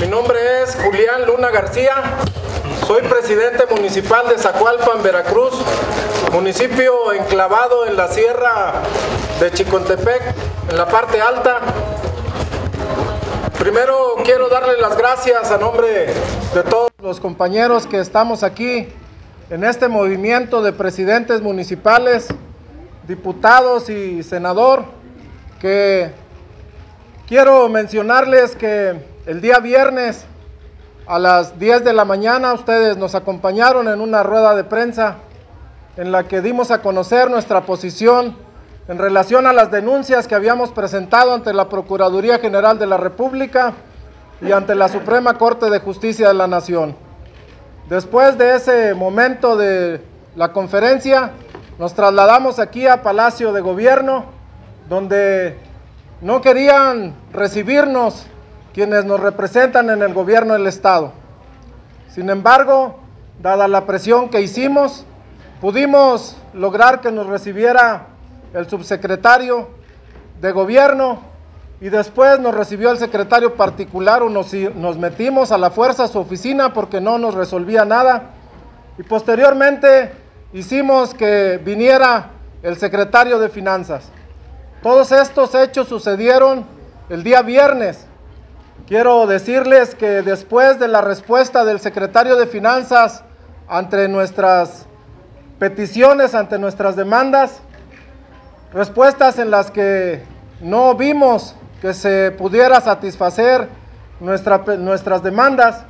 Mi nombre es Julián Luna García, soy presidente municipal de Zacualpan, Veracruz, municipio enclavado en la sierra de Chicontepec, en la parte alta. Primero quiero darle las gracias a nombre de todos los compañeros que estamos aquí en este movimiento de presidentes municipales, diputados y senador, que quiero mencionarles que el día viernes a las 10 de la mañana ustedes nos acompañaron en una rueda de prensa en la que dimos a conocer nuestra posición en relación a las denuncias que habíamos presentado ante la Procuraduría General de la República y ante la Suprema Corte de Justicia de la Nación. Después de ese momento de la conferencia, nos trasladamos aquí a Palacio de Gobierno, donde no querían recibirnos quienes nos representan en el gobierno del Estado. Sin embargo, dada la presión que hicimos, pudimos lograr que nos recibiera el subsecretario de gobierno y después nos recibió el secretario particular o nos, nos, metimos a la fuerza a su oficina porque no nos resolvía nada y posteriormente hicimos que viniera el secretario de finanzas. Todos estos hechos sucedieron el día viernes. Quiero decirles que después de la respuesta del secretario de finanzas ante nuestras peticiones, ante nuestras demandas, respuestas en las que no vimos que se pudiera satisfacer nuestra, nuestras demandas,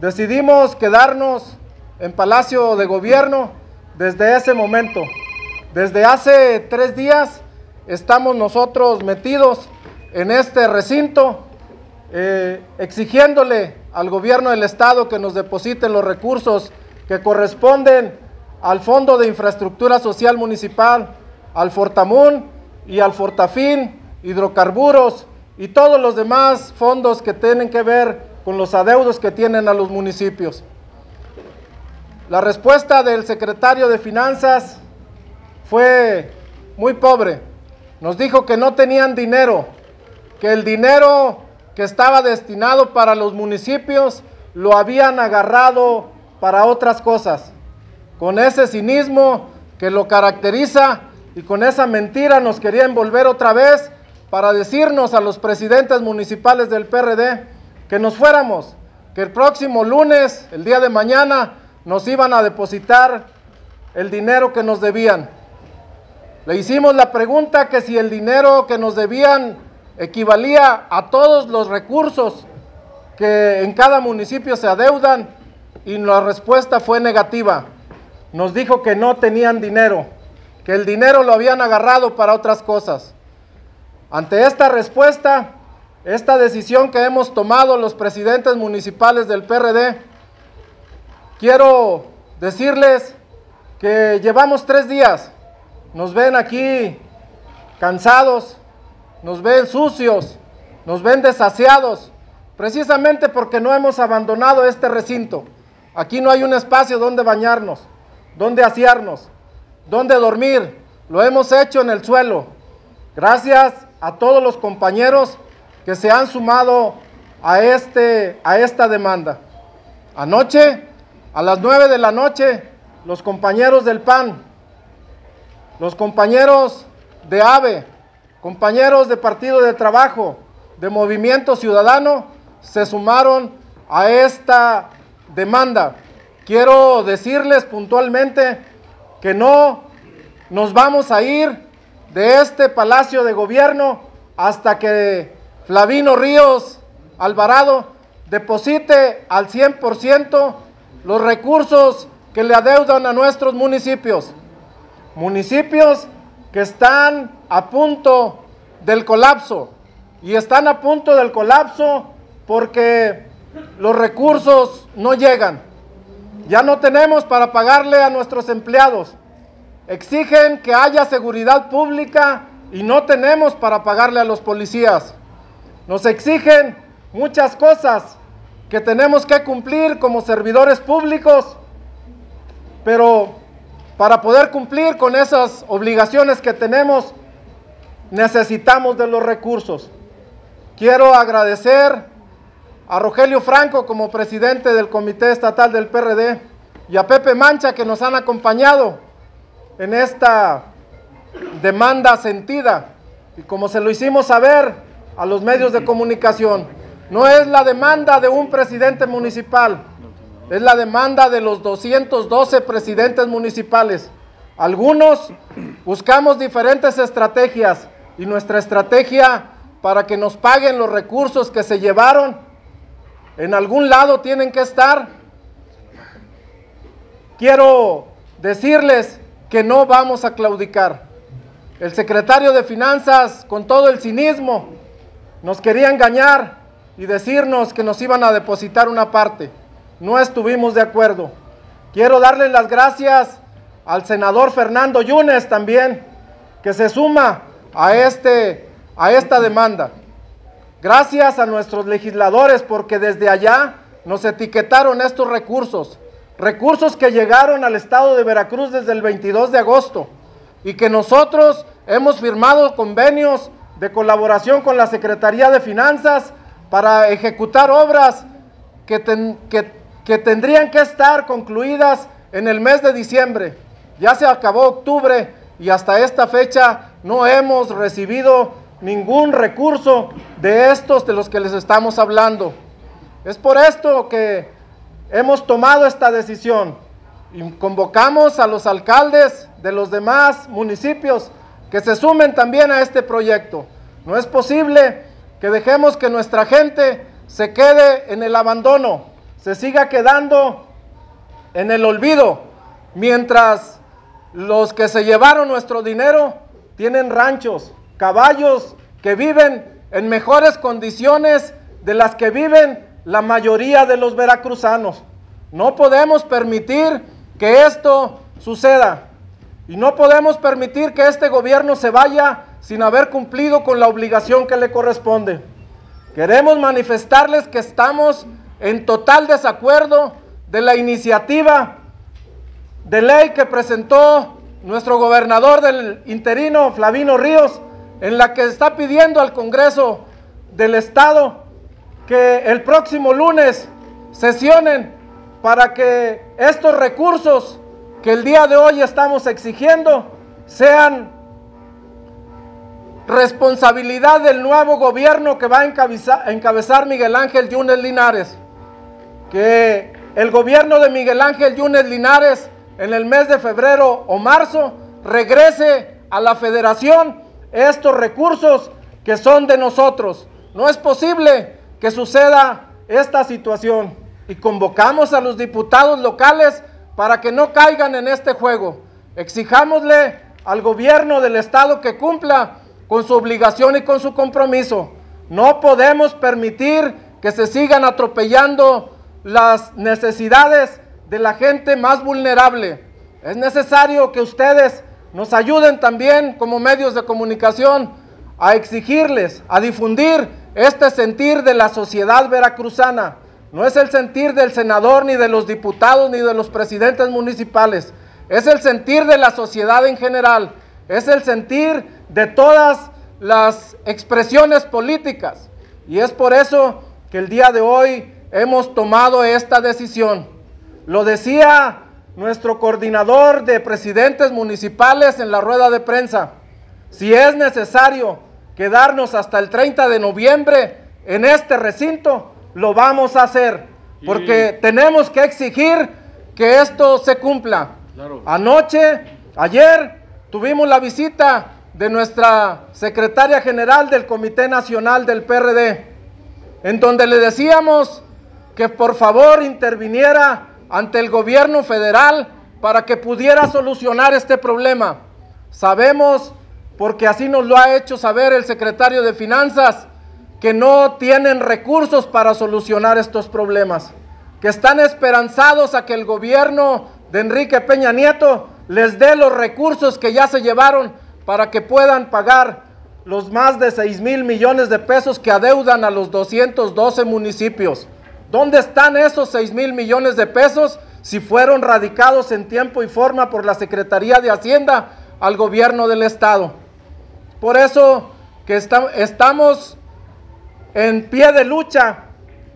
decidimos quedarnos en Palacio de Gobierno desde ese momento. Desde hace tres días estamos nosotros metidos en este recinto eh, exigiéndole al gobierno del estado que nos depositen los recursos que corresponden al Fondo de Infraestructura Social Municipal, al Fortamun y al Fortafin, hidrocarburos y todos los demás fondos que tienen que ver con los adeudos que tienen a los municipios. La respuesta del secretario de Finanzas fue muy pobre. Nos dijo que no tenían dinero, que el dinero que estaba destinado para los municipios lo habían agarrado para otras cosas. Con ese cinismo que lo caracteriza y con esa mentira nos quería envolver otra vez para decirnos a los presidentes municipales del PRD que nos fuéramos, que el próximo lunes, el día de mañana, nos iban a depositar el dinero que nos debían. Le hicimos la pregunta que si el dinero que nos debían equivalía a todos los recursos que en cada municipio se adeudan y la respuesta fue negativa. Nos dijo que no tenían dinero, que el dinero lo habían agarrado para otras cosas. Ante esta respuesta, esta decisión que hemos tomado los presidentes municipales del PRD, quiero decirles que llevamos tres días, nos ven aquí cansados, nos ven sucios, nos ven desasiados, precisamente porque no hemos abandonado este recinto. Aquí no hay un espacio donde bañarnos, donde asearnos, donde dormir. Lo hemos hecho en el suelo. Gracias a todos los compañeros que se han sumado a, este, a esta demanda. Anoche, a las 9 de la noche, los compañeros del PAN, los compañeros de AVE, compañeros de Partido de Trabajo, de Movimiento Ciudadano, se sumaron a esta demanda. Quiero decirles puntualmente que no nos vamos a ir de este Palacio de Gobierno hasta que Flavino Ríos Alvarado deposite al 100% los recursos que le adeudan a nuestros municipios. Municipios que están a punto del colapso. Y están a punto del colapso porque los recursos no llegan. Ya no tenemos para pagarle a nuestros empleados. Exigen que haya seguridad pública y no tenemos para pagarle a los policías. Nos exigen muchas cosas que tenemos que cumplir como servidores públicos, pero para poder cumplir con esas obligaciones que tenemos, necesitamos de los recursos. Quiero agradecer a Rogelio Franco como presidente del Comité Estatal del PRD y a Pepe Mancha que nos han acompañado en esta demanda sentida. Y como se lo hicimos saber a los medios de comunicación, no es la demanda de un presidente municipal, es la demanda de los 212 presidentes municipales. Algunos buscamos diferentes estrategias y nuestra estrategia para que nos paguen los recursos que se llevaron, en algún lado tienen que estar. Quiero decirles que no vamos a claudicar. El secretario de Finanzas, con todo el cinismo, nos quería engañar y decirnos que nos iban a depositar una parte. No estuvimos de acuerdo. Quiero darles las gracias al senador Fernando Yunes también, que se suma a, este, a esta demanda. Gracias a nuestros legisladores porque desde allá nos etiquetaron estos recursos, recursos que llegaron al estado de Veracruz desde el 22 de agosto y que nosotros hemos firmado convenios de colaboración con la Secretaría de Finanzas para ejecutar obras que, que, que tendrían que estar concluidas en el mes de diciembre. Ya se acabó octubre y hasta esta fecha no hemos recibido ningún recurso de estos de los que les estamos hablando. Es por esto que hemos tomado esta decisión y convocamos a los alcaldes de los demás municipios que se sumen también a este proyecto. No es posible que dejemos que nuestra gente se quede en el abandono, se siga quedando en el olvido, mientras los que se llevaron nuestro dinero tienen ranchos, caballos que viven en mejores condiciones de las que viven la mayoría de los veracruzanos. No podemos permitir que esto suceda y no podemos permitir que este gobierno se vaya sin haber cumplido con la obligación que le corresponde. Queremos manifestarles que estamos en total desacuerdo de la iniciativa de ley que presentó nuestro gobernador del interino, Flavino Ríos, en la que está pidiendo al Congreso del Estado que el próximo lunes sesionen para que estos recursos que el día de hoy estamos exigiendo sean responsabilidad del nuevo gobierno que va a encabezar, Miguel Ángel Yunes Linares. Que el gobierno de Miguel Ángel Yunes Linares en el mes de febrero o marzo regrese a la federación estos recursos que son de nosotros. No es posible que suceda esta situación y convocamos a los diputados locales para que no caigan en este juego. Exijámosle al gobierno del estado que cumpla con su obligación y con su compromiso. No podemos permitir que se sigan atropellando las necesidades de la gente más vulnerable. Es necesario que ustedes nos ayuden también como medios de comunicación a exigirles, a difundir este sentir de la sociedad veracruzana. No es el sentir del senador, ni de los diputados, ni de los presidentes municipales. Es el sentir de la sociedad en general. Es el sentir de todas las expresiones políticas. Y es por eso que el día de hoy hemos tomado esta decisión. Lo decía nuestro coordinador de presidentes municipales en la rueda de prensa. Si es necesario quedarnos hasta el 30 de noviembre en este recinto, lo vamos a hacer. Porque tenemos que exigir que esto se cumpla. Anoche, ayer, tuvimos la visita de nuestra secretaria general del Comité Nacional del PRD, en donde le decíamos que por favor interviniera ante el gobierno federal para que pudiera solucionar este problema. Sabemos, porque así nos lo ha hecho saber el secretario de Finanzas, que no tienen recursos para solucionar estos problemas, que están esperanzados a que el gobierno de Enrique Peña Nieto les dé los recursos que ya se llevaron para que puedan pagar los más de 6 mil millones de pesos que adeudan a los 212 municipios. ¿Dónde están esos 6 mil millones de pesos si fueron radicados en tiempo y forma por la Secretaría de Hacienda al gobierno del Estado? Por eso que estamos en pie de lucha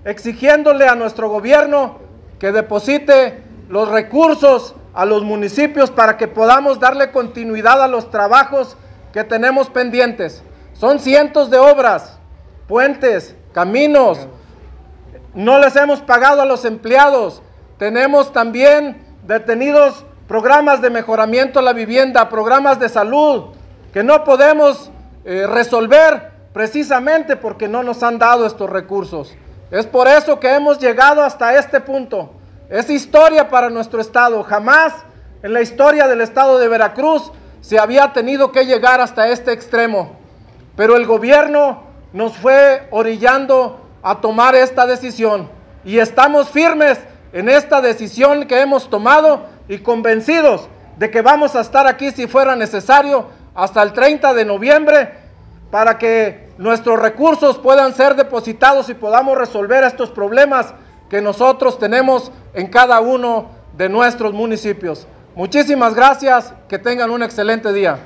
exigiéndole a nuestro gobierno que deposite los recursos a los municipios para que podamos darle continuidad a los trabajos que tenemos pendientes. Son cientos de obras, puentes, caminos. No les hemos pagado a los empleados. Tenemos también detenidos programas de mejoramiento a la vivienda, programas de salud, que no podemos eh, resolver precisamente porque no nos han dado estos recursos. Es por eso que hemos llegado hasta este punto. Es historia para nuestro estado. Jamás en la historia del estado de Veracruz se había tenido que llegar hasta este extremo. Pero el gobierno nos fue orillando a tomar esta decisión y estamos firmes en esta decisión que hemos tomado y convencidos de que vamos a estar aquí si fuera necesario hasta el 30 de noviembre para que nuestros recursos puedan ser depositados y podamos resolver estos problemas que nosotros tenemos en cada uno de nuestros municipios. Muchísimas gracias, que tengan un excelente día.